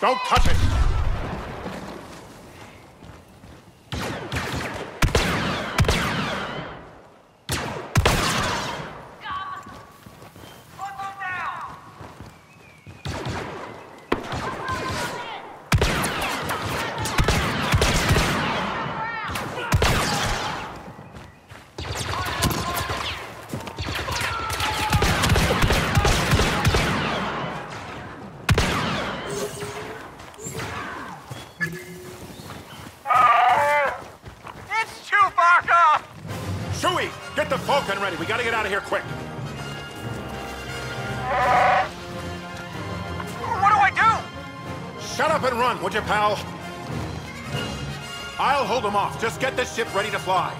Don't touch it! Falcon ready. We gotta get out of here quick. What do I do? Shut up and run, would you, pal? I'll hold them off. Just get this ship ready to fly.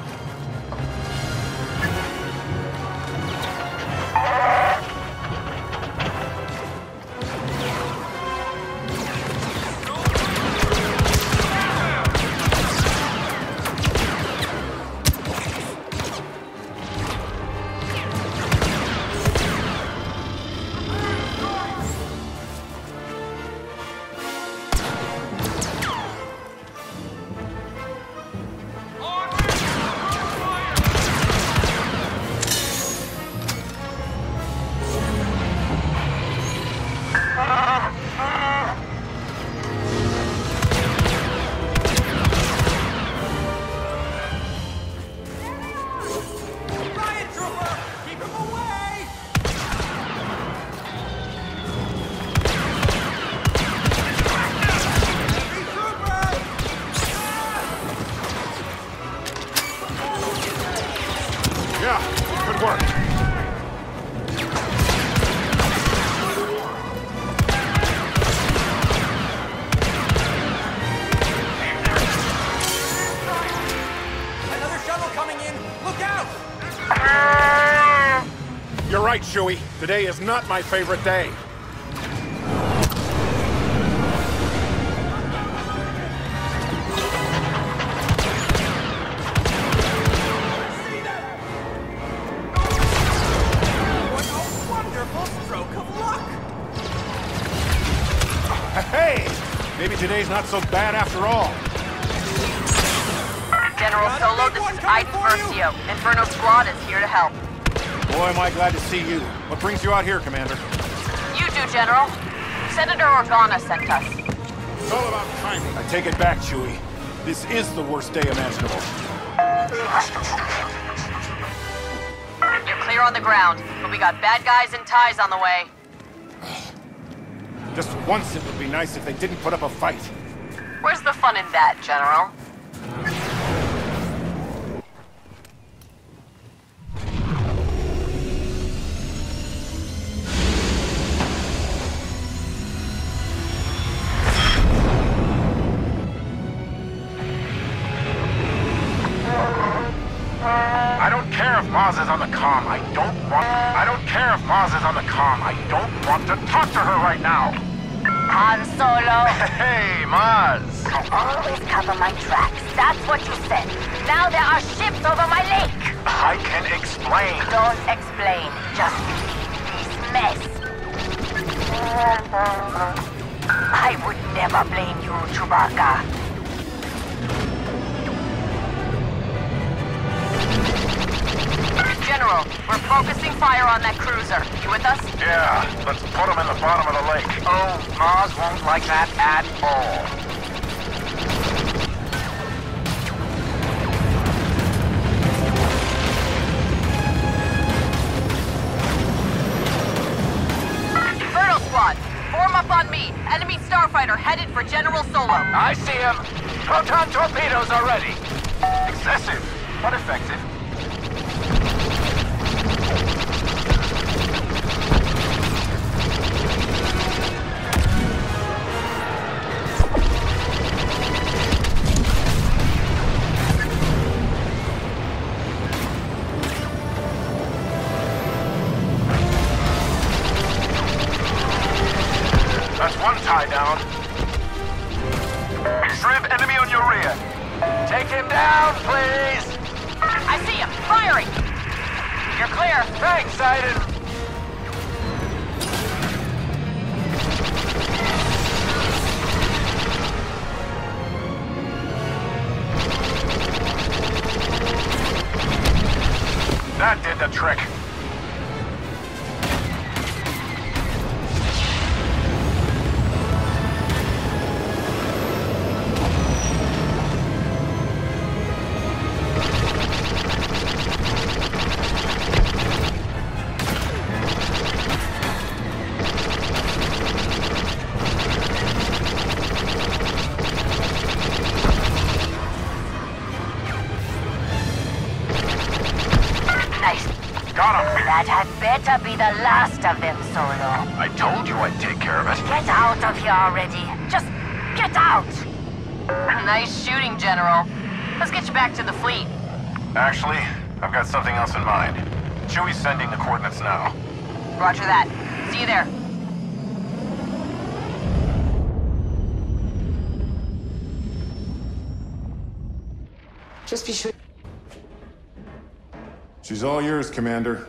Right, Chewie. Today is not my favorite day. Hey! Maybe today's not so bad after all. General Solo, this is Iden. Versio. Inferno Squad is here to help. Boy, am I glad to see you. What brings you out here, Commander? You do, General. Senator Organa sent us. It's all about timing. I take it back, Chewie. This is the worst day imaginable. You're clear on the ground, but we got bad guys and ties on the way. Just once it would be nice if they didn't put up a fight. Where's the fun in that, General? Maz is on the comm. I don't want. I don't care if Maz is on the comm. I don't want to talk to her right now. Han Solo, Hey, Maz. I always cover my tracks. That's what you said. Now there are ships over my lake. I can explain. Don't explain. Just leave this mess. I would never blame you, Chewbacca. General, we're focusing fire on that cruiser. You with us? Yeah, let's put him in the bottom of the lake. Oh, Maz won't like that at all. Inferno Squad, form up on me. Enemy starfighter headed for General Solo. I see him. Proton torpedoes are ready. Excessive, but effective. guy down. Shriv enemy on your rear. Take him down, please. I see him. Firing. You're clear. Thanks, Iden. That did the trick. That had better be the last of them, Solo. I told you I'd take care of it. Get out of here already. Just get out. Nice shooting, General. Let's get you back to the fleet. Actually, I've got something else in mind. Chewie's sending the coordinates now. Roger that. See you there. Just be sure. She's all yours, Commander.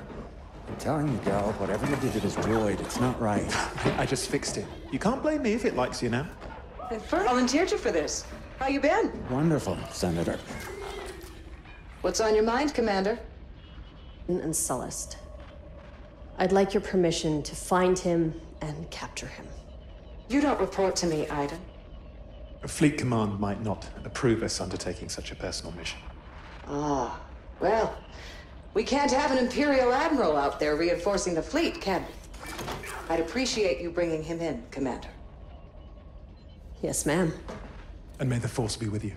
I'm telling you, girl, whatever you did to this droid, it's not right. I just fixed it. You can't blame me if it likes you now. I volunteered you for this. How you been? Wonderful, Senator. What's on your mind, Commander? and Sullust. I'd like your permission to find him and capture him. You don't report to me, Iden. A fleet Command might not approve us undertaking such a personal mission. Ah, well, we can't have an Imperial Admiral out there reinforcing the fleet, can we? I'd appreciate you bringing him in, Commander. Yes, ma'am. And may the Force be with you.